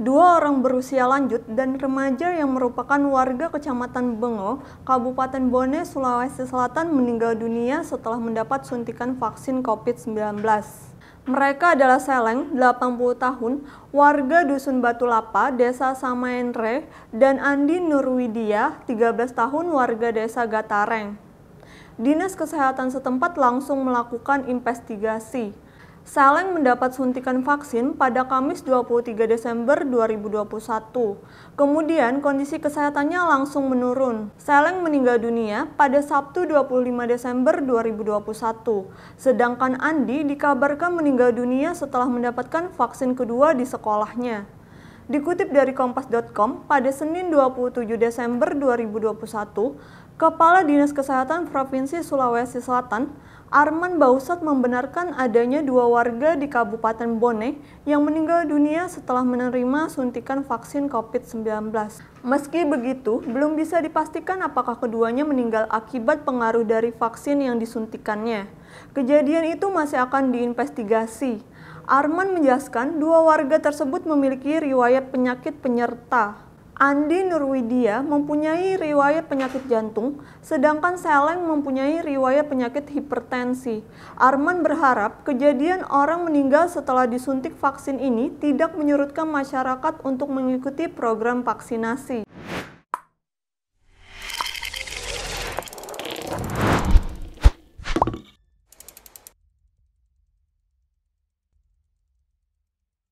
yang berusia lanjut dan remaja yang merupakan warga Kecamatan Bengo, Kabupaten Bone, Sulawesi Selatan meninggal dunia setelah mendapat suntikan vaksin COVID-19. Mereka adalah Seleng, 80 tahun, warga Dusun Batu Lapa, Desa Samaenre, dan Andi Nurwidia, 13 tahun, warga Desa Gatareng. Dinas Kesehatan setempat langsung melakukan investigasi. Seleng mendapat suntikan vaksin pada Kamis 23 Desember 2021. Kemudian kondisi kesehatannya langsung menurun. Seleng meninggal dunia pada Sabtu 25 Desember 2021. Sedangkan Andi dikabarkan meninggal dunia setelah mendapatkan vaksin kedua di sekolahnya. Dikutip dari kompas.com, pada Senin 27 Desember 2021, Kepala Dinas Kesehatan Provinsi Sulawesi Selatan, Arman Bausat membenarkan adanya dua warga di Kabupaten Bone yang meninggal dunia setelah menerima suntikan vaksin COVID-19. Meski begitu, belum bisa dipastikan apakah keduanya meninggal akibat pengaruh dari vaksin yang disuntikannya. Kejadian itu masih akan diinvestigasi. Arman menjelaskan dua warga tersebut memiliki riwayat penyakit penyerta Andi Nurwidia mempunyai riwayat penyakit jantung, sedangkan Seleng mempunyai riwayat penyakit hipertensi. Arman berharap kejadian orang meninggal setelah disuntik vaksin ini tidak menyurutkan masyarakat untuk mengikuti program vaksinasi.